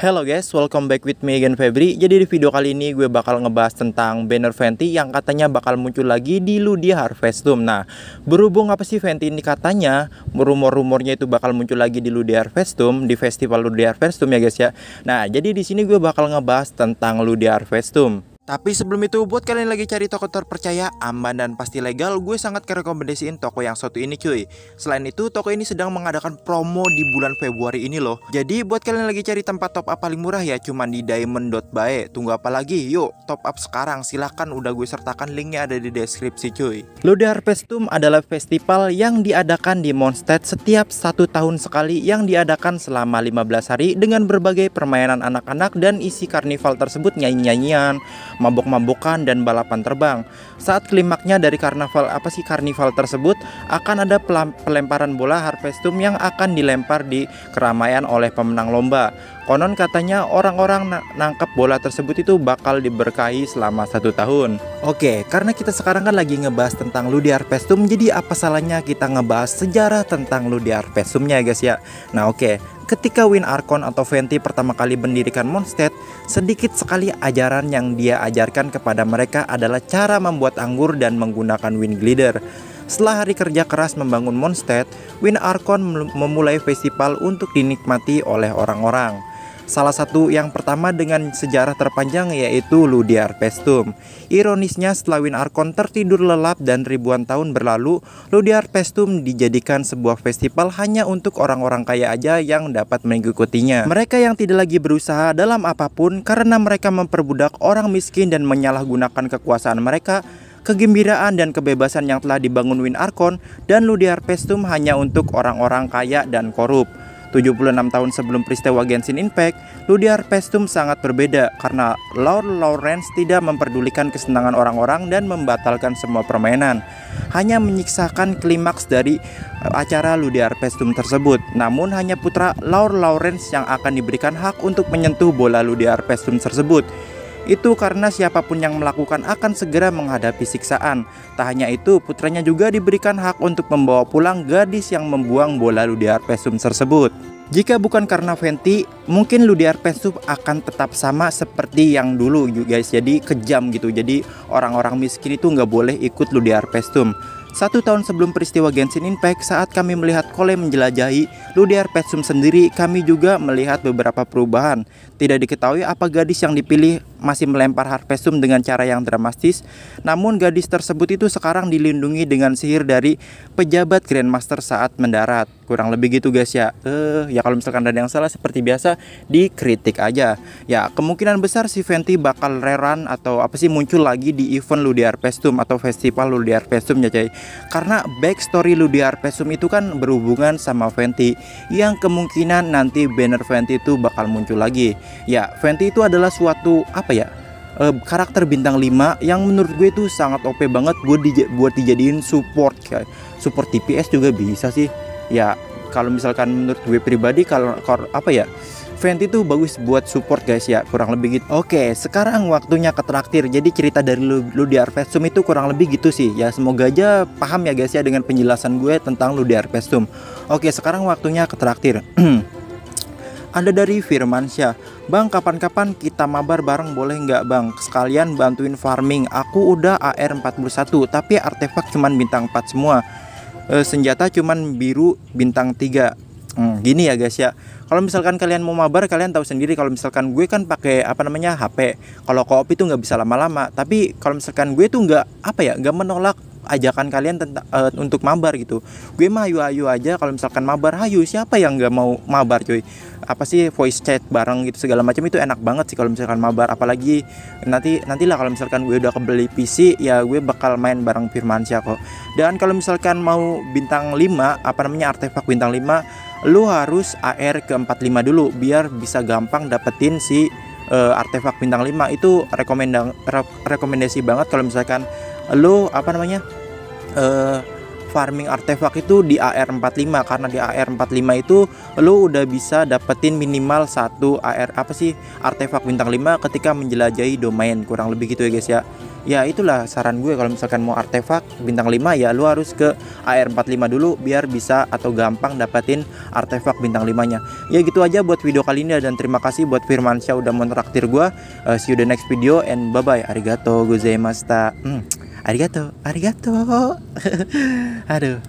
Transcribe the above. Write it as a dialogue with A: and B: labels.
A: Hello guys, welcome back with me again Febri. Jadi di video kali ini gue bakal ngebahas tentang banner Fenty yang katanya bakal muncul lagi di Ludia Harvest Doom Nah, berhubung apa sih Fenty ini katanya? Rumor-rumornya itu bakal muncul lagi di Ludia Harvest Doom Di festival Ludia Harvest Doom ya guys ya. Nah, jadi di sini gue bakal ngebahas tentang Ludia Harvest Doom tapi sebelum itu buat kalian lagi cari toko terpercaya, aman dan pasti legal, gue sangat kerekomendasiin toko yang satu ini cuy. Selain itu, toko ini sedang mengadakan promo di bulan Februari ini loh. Jadi buat kalian lagi cari tempat top up paling murah ya cuman di diamond.bae. Tunggu apa lagi? Yuk, top up sekarang. Silahkan udah gue sertakan linknya ada di deskripsi cuy. Lude Harvestum adalah festival yang diadakan di Mondstadt setiap satu tahun sekali yang diadakan selama 15 hari dengan berbagai permainan anak-anak dan isi karnival tersebut nyanyi-nyanyian, mabok-mabokan dan balapan terbang. Saat klimaknya dari karnaval apa sih karnival tersebut akan ada pelemparan bola harvestum yang akan dilempar di keramaian oleh pemenang lomba. Konon katanya orang-orang nangkep bola tersebut itu bakal diberkahi selama satu tahun. Oke, karena kita sekarang kan lagi ngebahas tentang Ludi Harvestum, jadi apa salahnya kita ngebahas sejarah tentang Ludi Harvestumnya guys ya. Nah oke, ketika Win Arkon atau Venti pertama kali mendirikan Mondstadt, sedikit sekali ajaran yang dia ajarkan kepada mereka adalah cara membuat anggur dan menggunakan Win Glider. Setelah hari kerja keras membangun Mondstadt, Win Arkon memulai festival untuk dinikmati oleh orang-orang. Salah satu yang pertama dengan sejarah terpanjang yaitu Ludiar Pestum. Ironisnya setelah Win Arkon tertidur lelap dan ribuan tahun berlalu, Ludiar Pestum dijadikan sebuah festival hanya untuk orang-orang kaya aja yang dapat mengikutinya. Mereka yang tidak lagi berusaha dalam apa pun karena mereka memperbudak orang miskin dan menyalahgunakan kekuasaan mereka kegembiraan dan kebebasan yang telah dibangun Win Arkon dan Ludiar Pestum hanya untuk orang-orang kaya dan korup. 76 tahun sebelum peristiwa Genshin Impact, Ludiar Pestum sangat berbeda karena Lord Lawrence tidak memperdulikan kesenangan orang-orang dan membatalkan semua permainan. Hanya menyiksakan klimaks dari eh, acara Ludiar Pestum tersebut. Namun hanya putra Lord Lawrence yang akan diberikan hak untuk menyentuh bola Ludiar Pestum tersebut. Itu karena siapa pun yang melakukan akan segera menghadapi siksaan. Tak hanya itu, putranya juga diberikan hak untuk membawa pulang gadis yang membuang bola Ludiar Pesum tersebut. Jika bukan karena Venti, mungkin Ludiar Pesum akan tetap sama seperti yang dulu guys. Jadi kejam gitu. Jadi orang-orang miskin itu nggak boleh ikut Ludiar Pesum. Satu tahun sebelum peristiwa Genshin Impact, saat kami melihat Kole menjelajahi Ludiar Pesum sendiri, kami juga melihat beberapa perubahan. Tidak diketahui apa gadis yang dipilih masih melempar Harpesum dengan cara yang dramatis. Namun gadis tersebut itu sekarang dilindungi dengan sihir dari pejabat Grandmaster saat mendarat. Kurang lebih gitu guys ya. Eh, ya kalau misalkan ada yang salah seperti biasa dikritik aja. Ya, kemungkinan besar si Venti bakal rerun atau apa sih muncul lagi di event Ludiar Pestum atau festival Ludiar Pestum ya, coy. Karena backstory Ludiar Pestum itu kan berhubungan sama Venti yang kemungkinan nanti banner Venti itu bakal muncul lagi. Ya, Venti itu adalah suatu apa ya? Uh, karakter bintang 5 yang menurut gue itu sangat OP banget gue di, buat dijadiin support kayak support TPS juga bisa sih. Ya, kalau misalkan menurut gue pribadi kalau apa ya? Venti itu bagus buat support guys ya kurang lebih gitu. Oke sekarang waktunya ke traktir. Jadi cerita dari lu, lu di Arvestum itu kurang lebih gitu sih. Ya semoga aja paham ya guys ya dengan penjelasan gue tentang lu di Arvestum. Oke sekarang waktunya ke traktir. Ada dari Firmansyah Bang kapan-kapan kita mabar bareng boleh nggak bang? Sekalian bantuin farming. Aku udah AR41 Tapi artefak cuman bintang 4 semua e, Senjata cuman biru bintang 3 Hmm, gini ya guys ya. Kalau misalkan kalian mau mabar, kalian tahu sendiri kalau misalkan gue kan pakai apa namanya HP. Kalau kopi itu nggak bisa lama-lama. Tapi kalau misalkan gue tuh nggak apa ya, nggak menolak ajakan kalian tentang uh, untuk mabar gitu. Gue mah ayu-ayu aja kalau misalkan mabar, hayu siapa yang nggak mau mabar cuy? Apa sih voice chat bareng gitu segala macam itu enak banget sih kalau misalkan mabar. Apalagi nanti nantilah kalau misalkan gue udah kebeli PC ya gue bakal main bareng Firmansyah kok. Dan kalau misalkan mau bintang 5 apa namanya artefak bintang 5 lu harus AR ke 45 dulu biar bisa gampang dapetin si uh, artefak bintang 5 itu rekomenda re rekomendasi banget kalau misalkan lu apa namanya uh, farming artefak itu di AR45 karena di AR45 itu lu udah bisa dapetin minimal satu AR apa sih artefak bintang 5 ketika menjelajahi domain kurang lebih gitu ya guys ya. Ya itulah saran gue kalau misalkan mau artefak bintang 5 ya lu harus ke AR45 dulu biar bisa atau gampang dapetin artefak bintang 5 nya ya gitu aja buat video kali ini dan terima kasih buat Firmansyah udah menraktir gue uh, see you the next video and bye bye arigato gozaimashita hmm, ありがとう、ありがとう。ある。